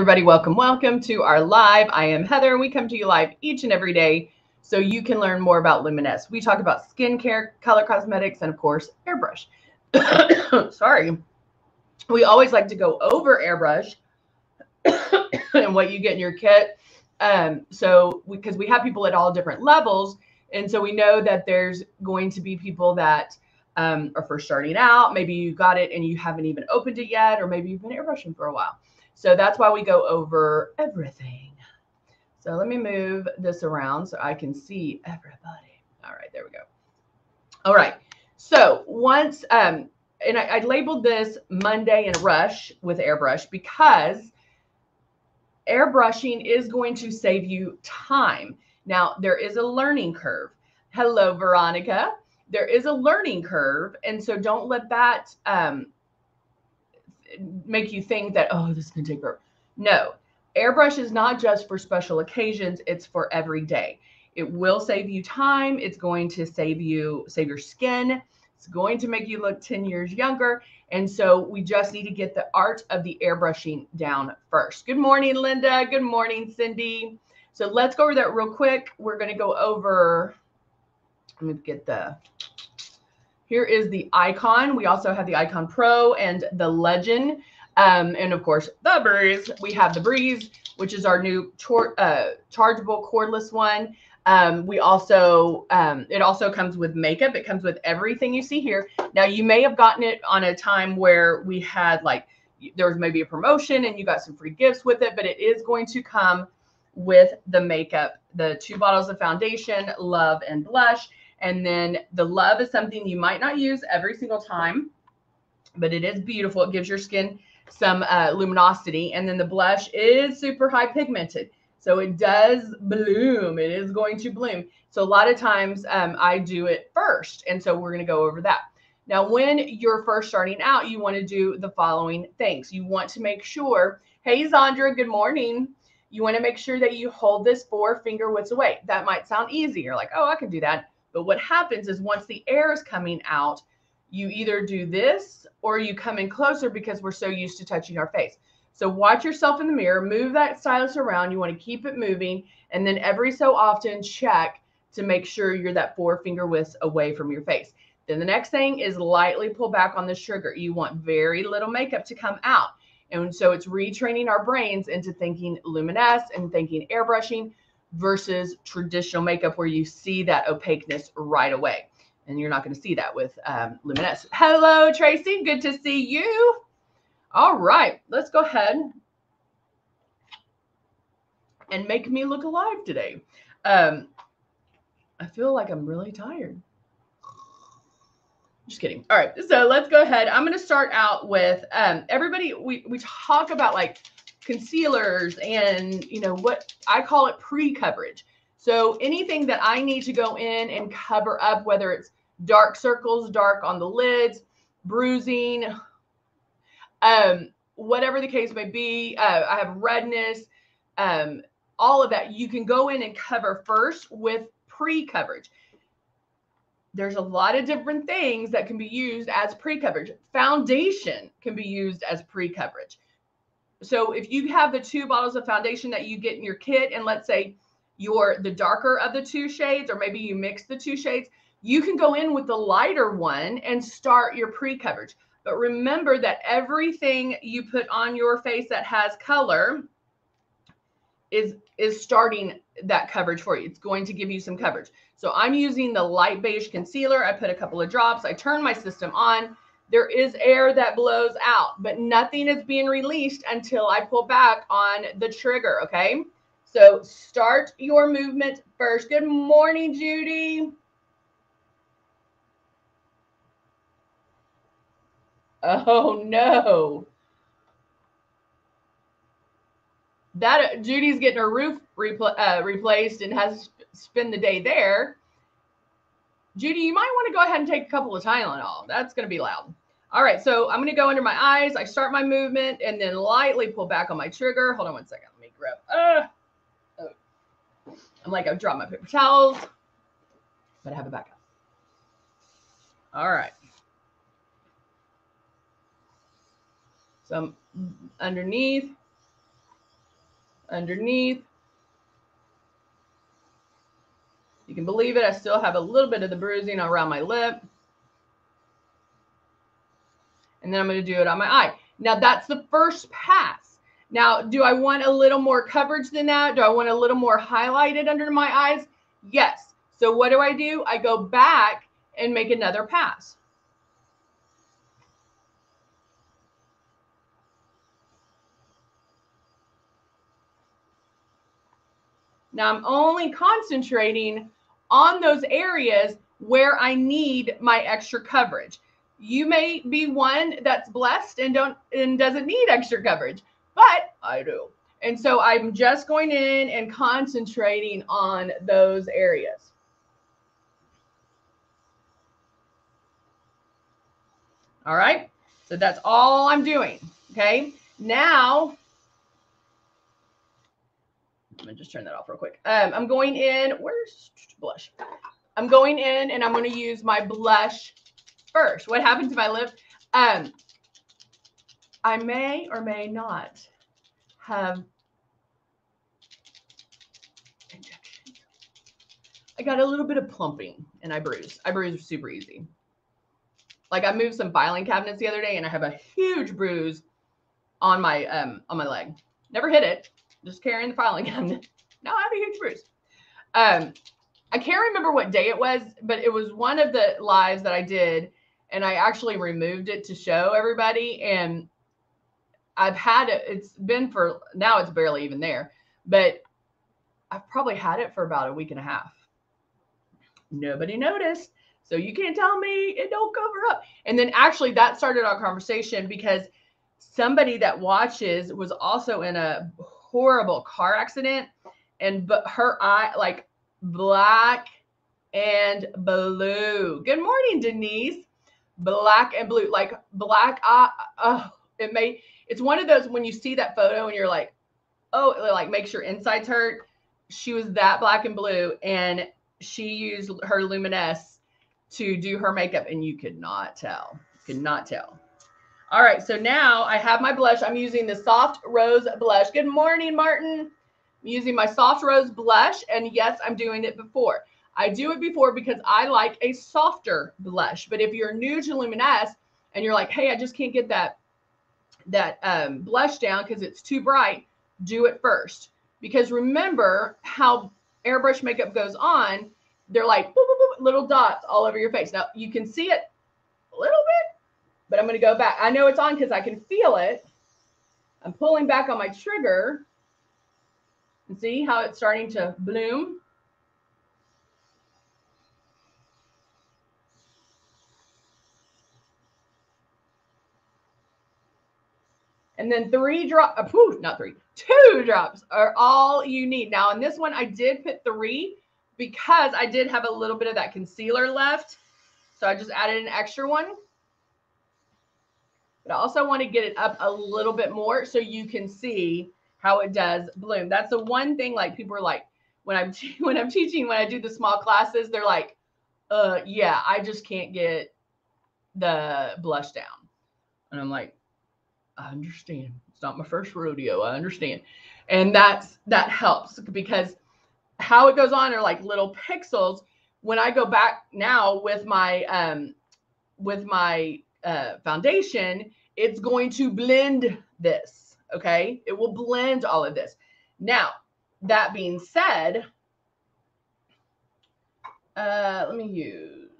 Everybody, welcome, welcome to our live. I am Heather, we come to you live each and every day so you can learn more about Luminess. We talk about skincare, color cosmetics, and of course, airbrush. Sorry. We always like to go over airbrush and what you get in your kit. Um, so, because we, we have people at all different levels, and so we know that there's going to be people that um, are first starting out. Maybe you got it and you haven't even opened it yet, or maybe you've been airbrushing for a while. So that's why we go over everything. So let me move this around so I can see everybody. All right, there we go. All right. So once, um, and I, I labeled this Monday in Rush with airbrush because airbrushing is going to save you time. Now, there is a learning curve. Hello, Veronica. There is a learning curve. And so don't let that um, make you think that, oh, this is going to take forever. No, airbrush is not just for special occasions, it's for every day. It will save you time. It's going to save you, save your skin. It's going to make you look 10 years younger. And so we just need to get the art of the airbrushing down first. Good morning, Linda. Good morning, Cindy. So let's go over that real quick. We're going to go over, let me get the here is the icon. We also have the icon pro and the legend. Um, and of course, the breeze. We have the breeze, which is our new uh, chargeable cordless one. Um, we also, um, it also comes with makeup. It comes with everything you see here. Now, you may have gotten it on a time where we had like, there was maybe a promotion and you got some free gifts with it, but it is going to come with the makeup, the two bottles of foundation, love and blush. And then the love is something you might not use every single time, but it is beautiful. It gives your skin some uh, luminosity. And then the blush is super high pigmented. So it does bloom. It is going to bloom. So a lot of times um, I do it first. And so we're going to go over that. Now, when you're first starting out, you want to do the following things. You want to make sure, hey, Zandra, good morning. You want to make sure that you hold this four finger widths away. That might sound easy. You're like, oh, I can do that. But what happens is once the air is coming out, you either do this or you come in closer because we're so used to touching our face. So watch yourself in the mirror, move that stylus around. You want to keep it moving. And then every so often check to make sure you're that four finger width away from your face. Then the next thing is lightly pull back on the sugar. You want very little makeup to come out. And so it's retraining our brains into thinking luminess and thinking airbrushing versus traditional makeup where you see that opaqueness right away. And you're not going to see that with um, Luminess. Hello, Tracy. Good to see you. All right, let's go ahead and make me look alive today. Um, I feel like I'm really tired. Just kidding. All right, so let's go ahead. I'm going to start out with um, everybody. We we talk about like concealers and you know what I call it pre-coverage. So anything that I need to go in and cover up, whether it's dark circles, dark on the lids, bruising, um, whatever the case may be, uh, I have redness, um, all of that, you can go in and cover first with pre-coverage. There's a lot of different things that can be used as pre-coverage. Foundation can be used as pre-coverage. So if you have the two bottles of foundation that you get in your kit, and let's say you're the darker of the two shades, or maybe you mix the two shades, you can go in with the lighter one and start your pre coverage. But remember that everything you put on your face that has color is is starting that coverage for you. It's going to give you some coverage. So I'm using the light beige concealer. I put a couple of drops. I turn my system on there is air that blows out, but nothing is being released until I pull back on the trigger. Okay. So start your movement first. Good morning, Judy. Oh no. That Judy's getting her roof repl- uh, replaced and has spent the day there. Judy, you might want to go ahead and take a couple of Tylenol. That's going to be loud. All right, so I'm gonna go under my eyes. I start my movement and then lightly pull back on my trigger. Hold on one second. Let me grab. Uh, oh. I'm like, I've dropped my paper towels, but I have a backup. All right. So I'm underneath. underneath. You can believe it, I still have a little bit of the bruising around my lip. And then I'm going to do it on my eye. Now that's the first pass. Now, do I want a little more coverage than that? Do I want a little more highlighted under my eyes? Yes. So what do I do? I go back and make another pass. Now I'm only concentrating on those areas where I need my extra coverage. You may be one that's blessed and don't and doesn't need extra coverage, but I do. And so I'm just going in and concentrating on those areas. All right. So that's all I'm doing. Okay. Now let me just turn that off real quick. Um, I'm going in. Where's blush? I'm going in and I'm going to use my blush first. What happens if I live? Um, I may or may not have injections. I got a little bit of plumping and I bruise. I bruise super easy. Like I moved some filing cabinets the other day and I have a huge bruise on my um on my leg. Never hit it, just carrying the filing cabinet. Now I have a huge bruise. Um, I can't remember what day it was, but it was one of the lives that I did, and I actually removed it to show everybody. And I've had it, it's been for now, it's barely even there, but I've probably had it for about a week and a half. Nobody noticed. So you can't tell me it don't cover up. And then actually, that started our conversation because somebody that watches was also in a horrible car accident and but her eye like black and blue. Good morning, Denise. Black and blue, like black eye. Oh, it may. It's one of those when you see that photo and you're like, oh, it like makes your insides hurt. She was that black and blue, and she used her Luminess to do her makeup, and you could not tell. You Could not tell. All right, so now I have my blush. I'm using the Soft Rose Blush. Good morning, Martin. I'm using my Soft Rose Blush, and yes, I'm doing it before. I do it before because I like a softer blush. But if you're new to Luminess and you're like, hey, I just can't get that that um, blush down because it's too bright, do it first. Because remember how airbrush makeup goes on, they're like boop, boop, boop, little dots all over your face. Now you can see it a little bit, but I'm going to go back. I know it's on because I can feel it. I'm pulling back on my trigger and see how it's starting to bloom. And then three drops, uh, not three, two drops are all you need. Now, in this one, I did put three because I did have a little bit of that concealer left. So I just added an extra one but I also want to get it up a little bit more so you can see how it does bloom. That's the one thing like people are like when I'm when I'm teaching when I do the small classes they're like uh yeah, I just can't get the blush down. And I'm like I understand. It's not my first rodeo. I understand. And that's that helps because how it goes on are like little pixels. When I go back now with my um with my uh, foundation, it's going to blend this. Okay. It will blend all of this. Now, that being said, uh, let me use,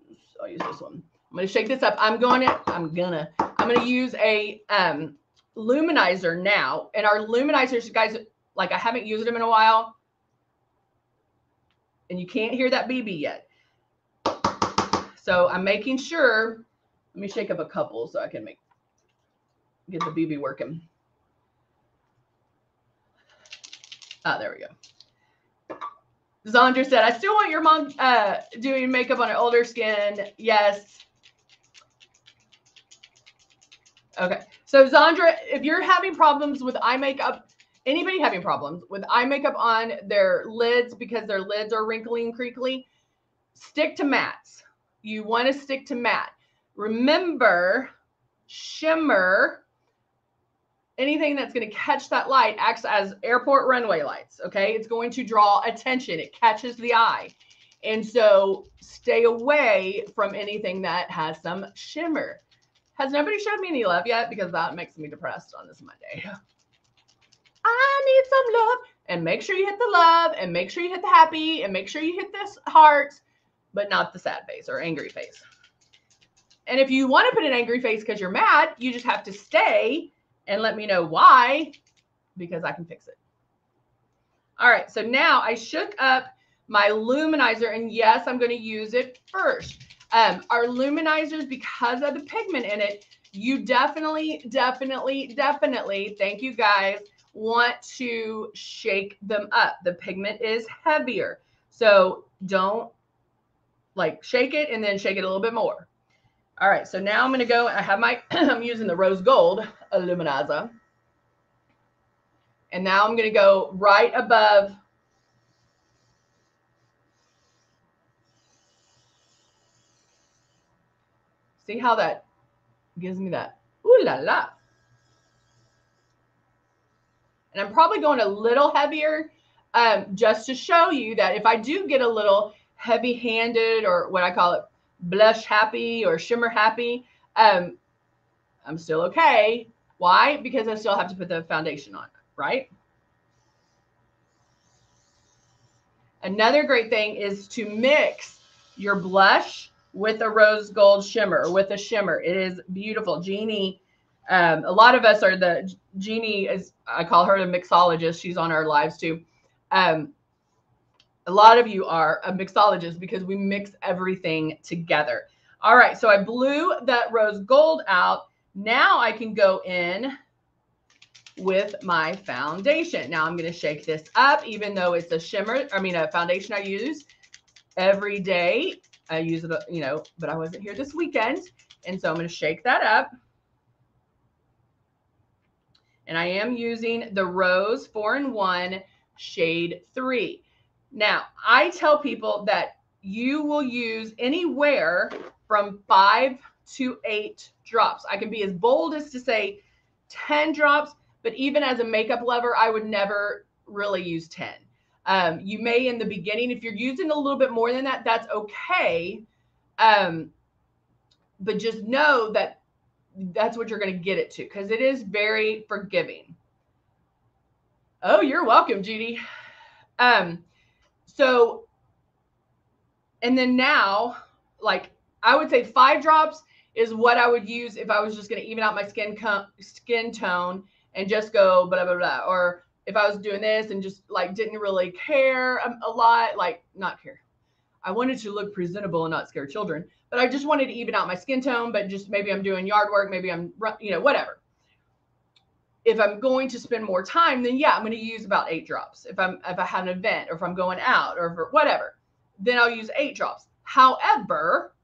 I'll use this one. I'm going to shake this up. I'm going to, I'm to, I'm going to use a um, luminizer now. And our luminizers, guys, like I haven't used them in a while. And you can't hear that BB yet. So I'm making sure let me shake up a couple so I can make get the BB working. Ah, there we go. Zandra said, I still want your mom uh, doing makeup on her older skin. Yes. Okay. So Zandra, if you're having problems with eye makeup, anybody having problems with eye makeup on their lids because their lids are wrinkly and creakly, stick to mattes. You want to stick to matte. Remember, shimmer anything that's going to catch that light acts as airport runway lights. Okay. It's going to draw attention, it catches the eye. And so stay away from anything that has some shimmer. Has nobody showed me any love yet? Because that makes me depressed on this Monday. I need some love. And make sure you hit the love and make sure you hit the happy and make sure you hit this heart, but not the sad face or angry face. And if you want to put an angry face because you're mad, you just have to stay and let me know why because I can fix it. All right, so now I shook up my luminizer and yes, I'm going to use it first. Um, our luminizers, because of the pigment in it, you definitely, definitely, definitely, thank you guys, want to shake them up. The pigment is heavier. So don't like shake it and then shake it a little bit more. All right, so now I'm going to go, I have my, I'm using the rose gold Illuminizer. And now I'm going to go right above See how that gives me that ooh la la. And I'm probably going a little heavier um, just to show you that if I do get a little heavy handed or what I call it blush happy or shimmer happy, um, I'm still okay. Why? Because I still have to put the foundation on, right? Another great thing is to mix your blush with a rose gold shimmer, with a shimmer. It is beautiful. Jeannie, um, a lot of us are the, Jeannie is, I call her a mixologist. She's on our lives too. Um, a lot of you are a mixologist because we mix everything together. All right, so I blew that rose gold out. Now I can go in with my foundation. Now I'm going to shake this up, even though it's a shimmer, I mean, a foundation I use every day. I use it, you know, but I wasn't here this weekend. And so I'm going to shake that up. And I am using the Rose 4 in 1 Shade 3. Now, I tell people that you will use anywhere from five to eight drops. I can be as bold as to say 10 drops, but even as a makeup lover, I would never really use 10. Um, you may in the beginning, if you're using a little bit more than that, that's okay. Um, but just know that that's what you're going to get it to because it is very forgiving. Oh, you're welcome, Judy. Um, so, and then now, like I would say five drops is what I would use if I was just going to even out my skin skin tone and just go blah blah blah. Or if I was doing this and just like didn't really care a, a lot, like not care. I wanted to look presentable and not scare children, but I just wanted to even out my skin tone. But just maybe I'm doing yard work, maybe I'm you know whatever. If I'm going to spend more time, then yeah, I'm going to use about eight drops. If I'm if I have an event or if I'm going out or whatever, then I'll use eight drops. However,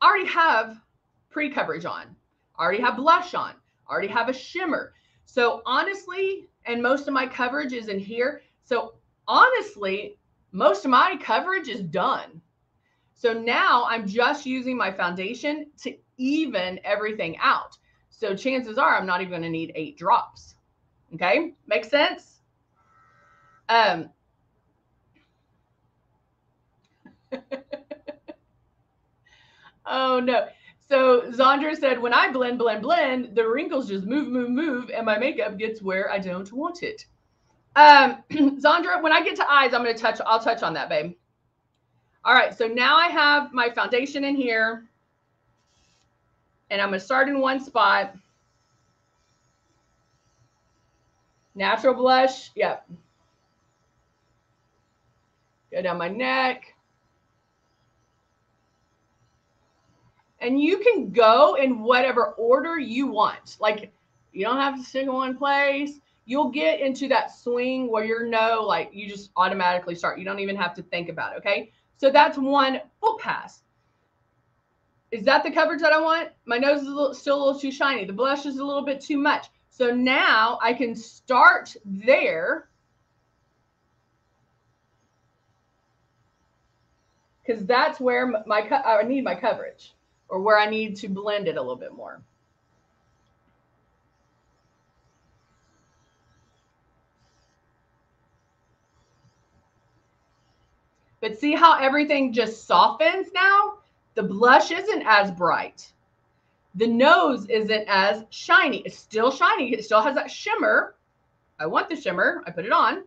I already have pre coverage on, I already have blush on, I already have a shimmer. So honestly, and most of my coverage is in here. So honestly, most of my coverage is done. So now I'm just using my foundation to even everything out. So chances are I'm not even going to need eight drops. Okay, makes sense? Um, oh no. So Zandra said, when I blend, blend, blend, the wrinkles just move, move, move, and my makeup gets where I don't want it. Um, Zandra, when I get to eyes, I'm going to touch, I'll touch on that, babe. All right. So now I have my foundation in here and I'm going to start in one spot. Natural blush. Yep. Go down my neck. And you can go in whatever order you want. Like you don't have to stick in one place. You'll get into that swing where you're no, like you just automatically start. You don't even have to think about it. Okay. So that's one full pass. Is that the coverage that I want? My nose is a little, still a little too shiny. The blush is a little bit too much. So now I can start there. Because that's where my I need my coverage or where I need to blend it a little bit more. But see how everything just softens now? The blush isn't as bright. The nose isn't as shiny. It's still shiny. It still has that shimmer. I want the shimmer. I put it on.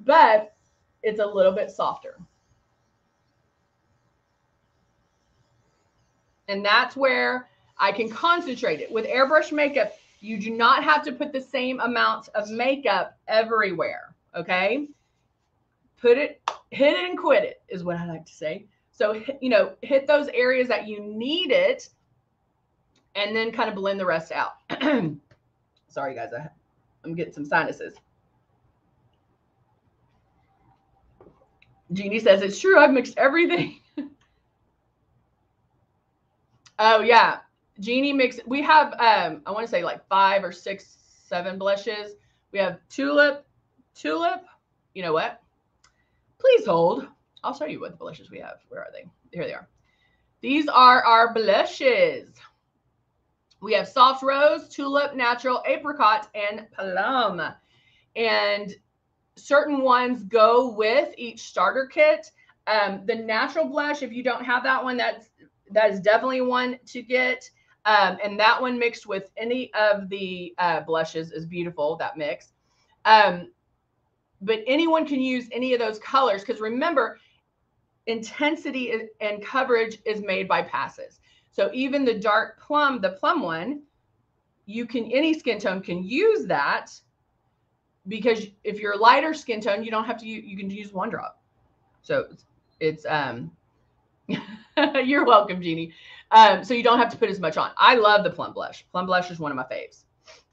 But it's a little bit softer. And that's where I can concentrate it. With airbrush makeup, you do not have to put the same amount of makeup everywhere. Okay. Put it, hit it and quit it is what I like to say. So, you know, hit those areas that you need it and then kind of blend the rest out. Sorry, guys. I, I'm getting some sinuses. Jeannie says, it's true. I've mixed everything. oh, yeah. Jeannie mixed. We have, um, I want to say like five or six, seven blushes. We have tulip, tulip. You know what? Please hold. I'll show you what the blushes we have. Where are they? Here they are. These are our blushes. We have soft rose, tulip, natural, apricot, and plum. And certain ones go with each starter kit. Um, the natural blush, if you don't have that one, that's that is definitely one to get. Um, and that one mixed with any of the uh, blushes is beautiful, that mix. Um, but anyone can use any of those colors because remember, intensity and coverage is made by passes. So even the dark plum, the plum one, you can, any skin tone can use that because if you're lighter skin tone, you don't have to, you can use one drop. So it's, it's um, you're welcome, Jeannie. Um, so you don't have to put as much on. I love the plum blush. Plum blush is one of my faves.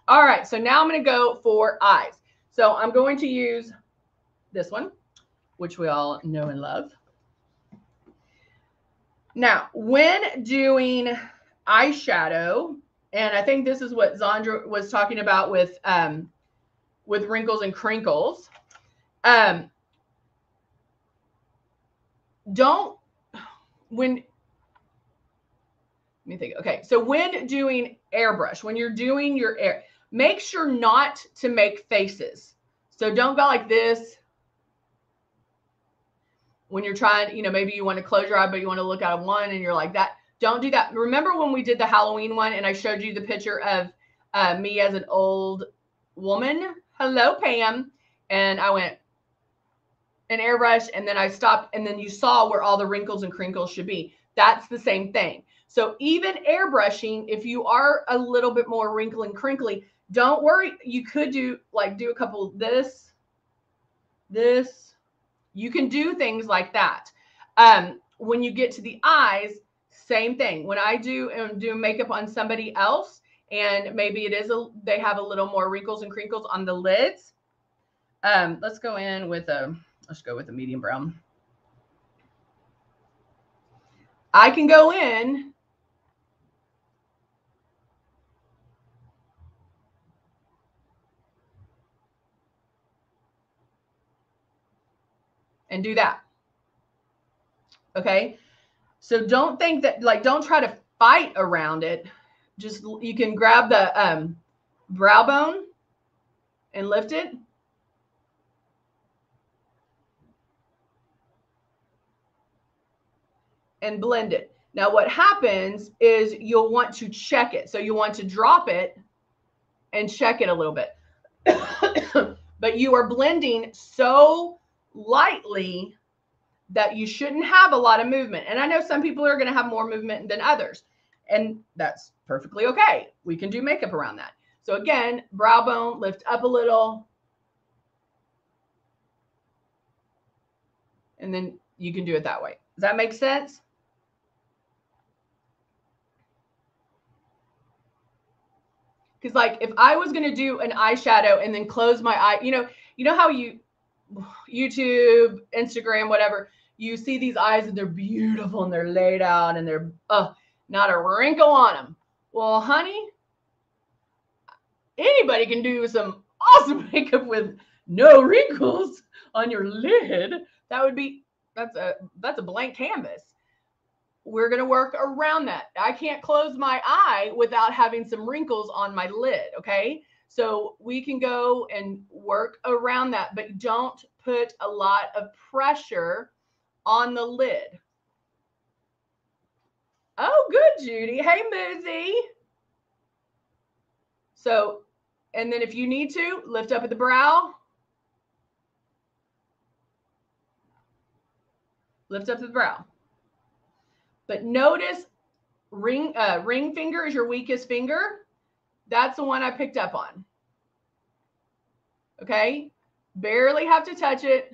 All right, so now I'm going to go for eyes. So I'm going to use this one, which we all know and love. Now, when doing eyeshadow, and I think this is what Zandra was talking about with um, with wrinkles and crinkles. Um, don't when let me think. Okay, so when doing airbrush, when you're doing your air, make sure not to make faces. So don't go like this when you're trying, you know, maybe you want to close your eye, but you want to look at one and you're like that. Don't do that. Remember when we did the Halloween one and I showed you the picture of uh, me as an old woman? Hello, Pam. And I went an airbrush and then I stopped and then you saw where all the wrinkles and crinkles should be. That's the same thing. So even airbrushing, if you are a little bit more wrinkly and crinkly, don't worry. You could do like do a couple this, this, you can do things like that. Um, when you get to the eyes, same thing. When I do um, do makeup on somebody else, and maybe it is a they have a little more wrinkles and crinkles on the lids. Um, let's go in with a let's go with a medium brown. I can go in and do that. Okay. So don't think that, like, don't try to fight around it. Just, you can grab the um, brow bone and lift it. And blend it. Now, what happens is you'll want to check it. So you want to drop it and check it a little bit. but you are blending so lightly that you shouldn't have a lot of movement. And I know some people are going to have more movement than others, and that's perfectly okay. We can do makeup around that. So again, brow bone, lift up a little. And then you can do it that way. Does that make sense? Because like if I was going to do an eyeshadow and then close my eye, you know, you know how you YouTube, Instagram, whatever, you see these eyes and they're beautiful and they're laid out and they're uh, not a wrinkle on them. Well, honey, anybody can do some awesome makeup with no wrinkles on your lid. That would be that's a that's a blank canvas. We're going to work around that. I can't close my eye without having some wrinkles on my lid, okay? So we can go and work around that, but don't put a lot of pressure on the lid. Oh, good, Judy. Hey, Muzi. So, and then if you need to, lift up at the brow. Lift up the brow. But notice ring uh, ring finger is your weakest finger. That's the one I picked up on. Okay. Barely have to touch it.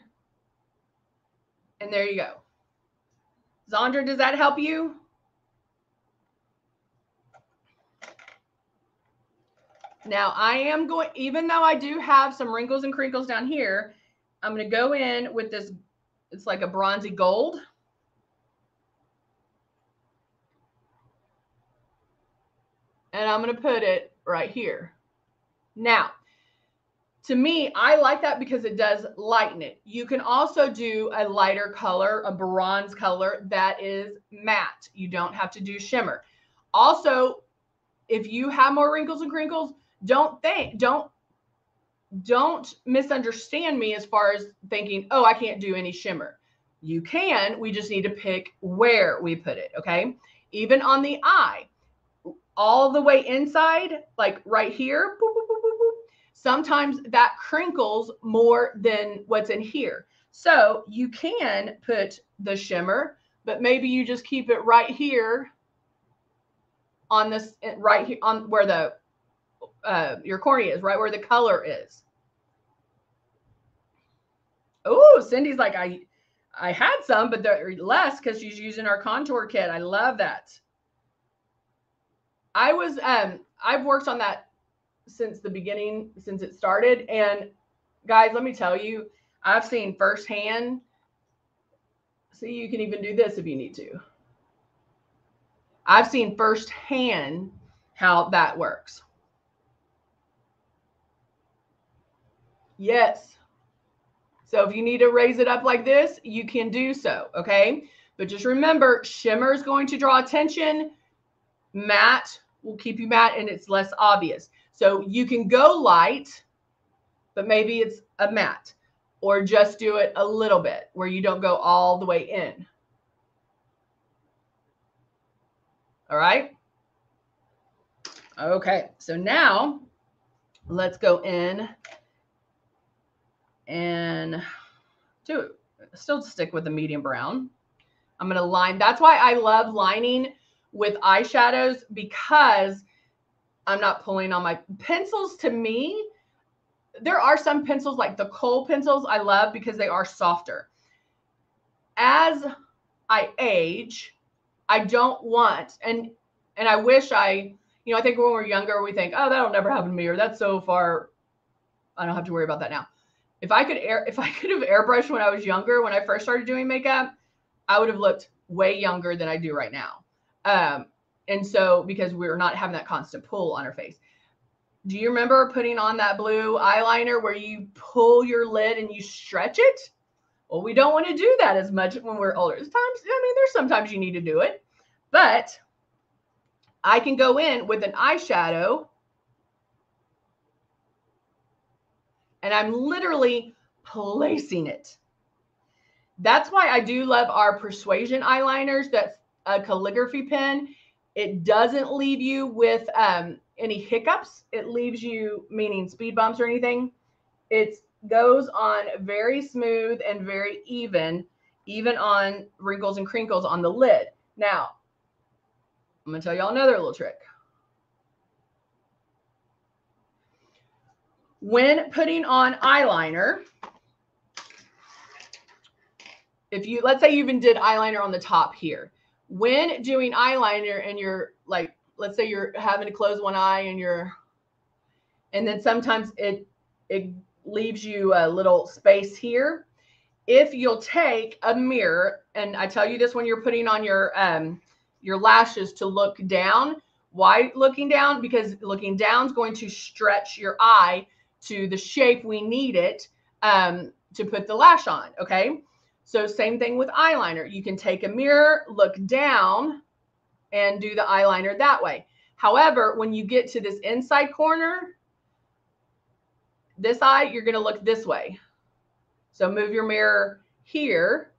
And there you go. Zandra, does that help you? Now I am going, even though I do have some wrinkles and crinkles down here, I'm going to go in with this. It's like a bronzy gold. And I'm going to put it right here. Now, to me, I like that because it does lighten it. You can also do a lighter color, a bronze color that is matte. You don't have to do shimmer. Also, if you have more wrinkles and crinkles, don't think, don't, don't misunderstand me as far as thinking, oh, I can't do any shimmer. You can, we just need to pick where we put it. Okay. Even on the eye, all the way inside, like right here, boop, boop, boop, sometimes that crinkles more than what's in here. So you can put the shimmer, but maybe you just keep it right here on this, right here on where the uh, your cornea is, right where the color is. Oh, Cindy's like, I, I had some, but they're less because she's using our contour kit. I love that. I was, um, I've worked on that since the beginning, since it started. And guys, let me tell you, I've seen firsthand. See, you can even do this if you need to. I've seen firsthand how that works. Yes. So if you need to raise it up like this, you can do so. Okay. But just remember, shimmer is going to draw attention. Matte will keep you matte and it's less obvious. So you can go light, but maybe it's a matte or just do it a little bit where you don't go all the way in. All right. Okay. So now let's go in and to still stick with the medium brown. I'm going to line. That's why I love lining with eyeshadows because I'm not pulling on my pencils to me. There are some pencils like the kohl pencils I love because they are softer. As I age, I don't want and and I wish I, you know, I think when we're younger we think, "Oh, that'll never happen to me," or "That's so far I don't have to worry about that now." If I could air if I could have airbrushed when I was younger, when I first started doing makeup, I would have looked way younger than I do right now. Um, and so because we're not having that constant pull on our face. Do you remember putting on that blue eyeliner where you pull your lid and you stretch it? Well, we don't want to do that as much when we're older. Times, I mean, there's sometimes you need to do it, but I can go in with an eyeshadow and I'm literally placing it. That's why I do love our persuasion eyeliners. That's a calligraphy pen it doesn't leave you with um, any hiccups. It leaves you, meaning speed bumps or anything. It goes on very smooth and very even, even on wrinkles and crinkles on the lid. Now, I'm going to tell y'all another little trick. When putting on eyeliner, if you, let's say you even did eyeliner on the top here when doing eyeliner and you're like, let's say you're having to close one eye and you're, and then sometimes it, it leaves you a little space here. If you'll take a mirror, and I tell you this when you're putting on your, um, your lashes to look down. Why looking down? Because looking down is going to stretch your eye to the shape we need it um, to put the lash on. Okay. So same thing with eyeliner. You can take a mirror, look down, and do the eyeliner that way. However, when you get to this inside corner, this eye, you're going to look this way. So move your mirror here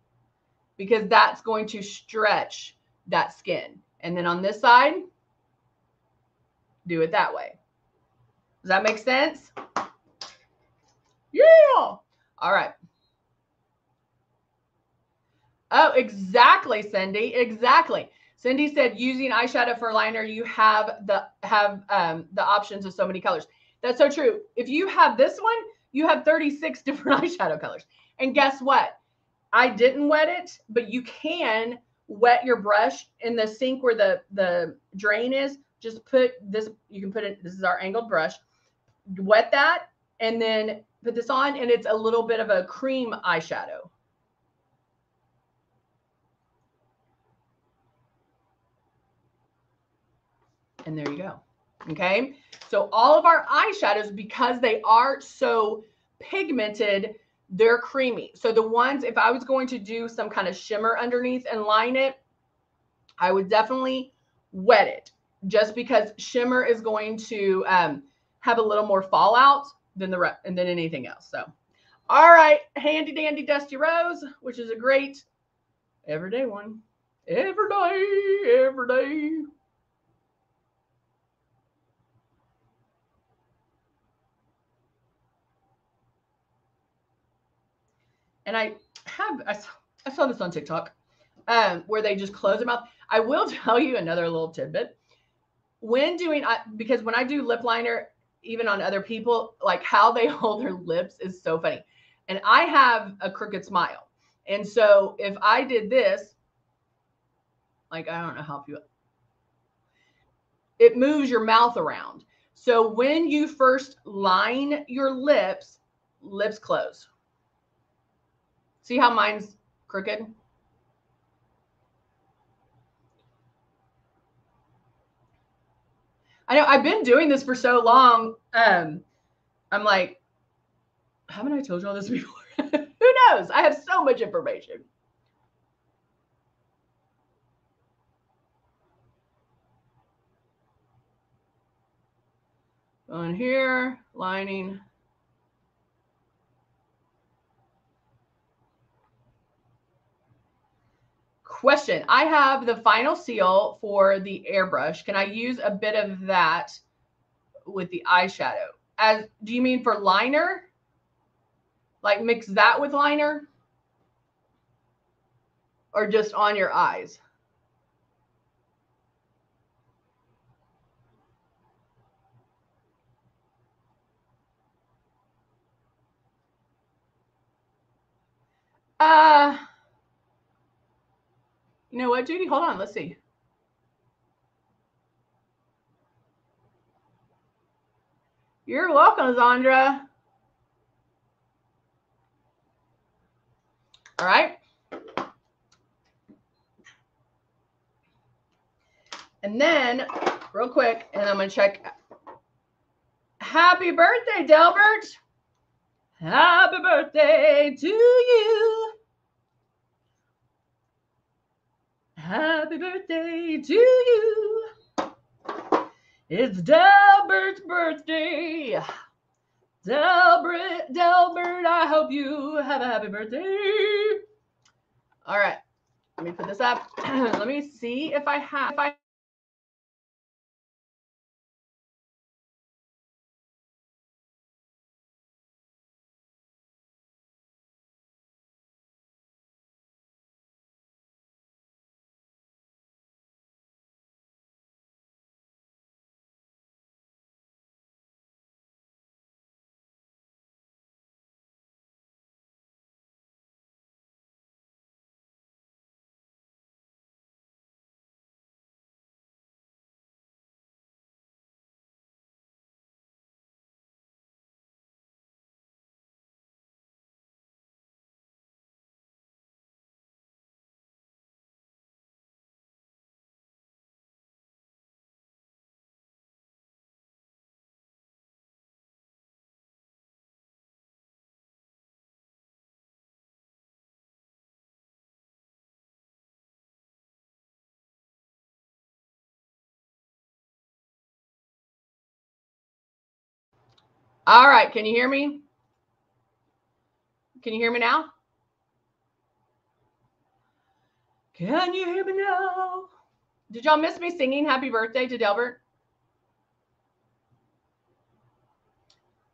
because that's going to stretch that skin. And then on this side, do it that way. Does that make sense? Yeah. All right. Oh, exactly, Cindy. Exactly. Cindy said using eyeshadow for liner, you have the have um, the options of so many colors. That's so true. If you have this one, you have 36 different eyeshadow colors. And guess what? I didn't wet it, but you can wet your brush in the sink where the the drain is. Just put this. You can put it. This is our angled brush. Wet that, and then put this on, and it's a little bit of a cream eyeshadow. And there you go. Okay. So all of our eyeshadows, because they are so pigmented, they're creamy. So the ones, if I was going to do some kind of shimmer underneath and line it, I would definitely wet it just because shimmer is going to um, have a little more fallout than the rest and than anything else. So, all right, handy dandy dusty rose, which is a great everyday one. Every day, every day. And I have I saw, I saw this on TikTok um, where they just close their mouth. I will tell you another little tidbit. When doing I, because when I do lip liner, even on other people, like how they hold their lips is so funny. And I have a crooked smile. And so if I did this, like I don't know how you it moves your mouth around. So when you first line your lips, lips close. See how mine's crooked? I know I've been doing this for so long. Um, I'm like, haven't I told you all this before? Who knows? I have so much information. On here, lining. Question. I have the final seal for the airbrush. Can I use a bit of that with the eyeshadow? As do you mean for liner? Like mix that with liner? Or just on your eyes? Uh you know what, Judy? Hold on. Let's see. You're welcome, Zandra. All right. And then, real quick, and I'm going to check. Happy birthday, Delbert. Happy birthday to you. Happy birthday to you. It's Delbert's birthday. Delbert, Delbert, I hope you have a happy birthday. All right. Let me put this up. Let me see if I have if I All right. Can you hear me? Can you hear me now? Can you hear me now? Did y'all miss me singing happy birthday to Delbert?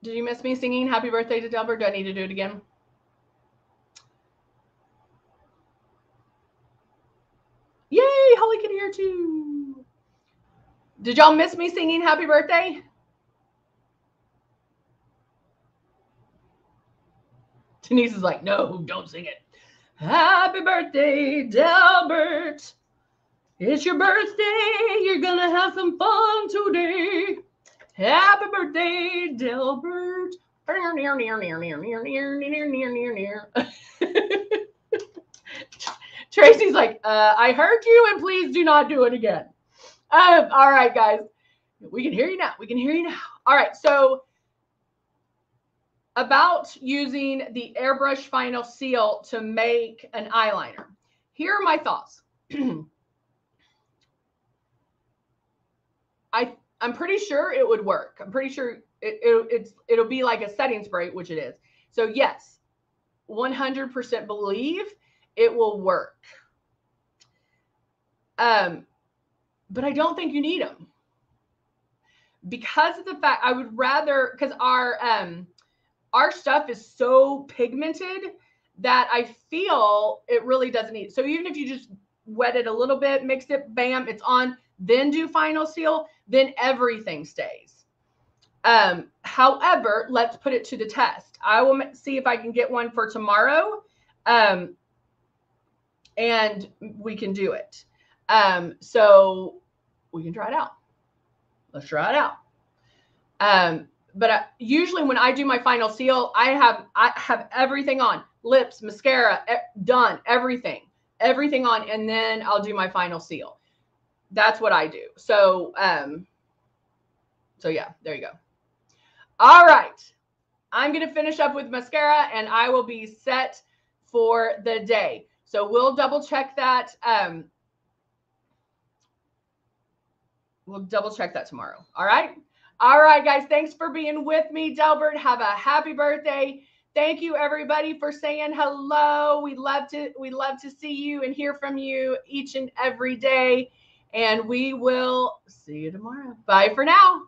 Did you miss me singing happy birthday to Delbert? Do I need to do it again? Yay, Holly can hear too. Did y'all miss me singing happy birthday? Denise is like, no, don't sing it. Happy birthday, Delbert. It's your birthday. You're going to have some fun today. Happy birthday, Delbert. Tracy's like, uh, I heard you, and please do not do it again. Um, all right, guys. We can hear you now. We can hear you now. All right. So about using the airbrush final seal to make an eyeliner. Here are my thoughts. I I'm pretty sure it would work. I'm pretty sure it, it it's it'll be like a setting spray, which it is. So yes, 100% believe it will work. Um, but I don't think you need them because of the fact I would rather because our um our stuff is so pigmented that I feel it really doesn't need. So even if you just wet it a little bit, mix it, bam, it's on, then do final seal, then everything stays. Um, however, let's put it to the test. I will see if I can get one for tomorrow. Um, and we can do it. Um, so we can try it out. Let's try it out. Um, but I, usually when I do my final seal, I have I have everything on lips, mascara, e- done, everything, everything on, and then I'll do my final seal. That's what I do. So, um, so yeah, there you go. All right, I'm gonna finish up with mascara, and I will be set for the day. So we'll double check that. Um, we'll double check that tomorrow. All right. All right, guys. Thanks for being with me, Delbert. Have a happy birthday. Thank you, everybody, for saying hello. We love to we love to see you and hear from you each and every day. And we will see you tomorrow. Bye for now.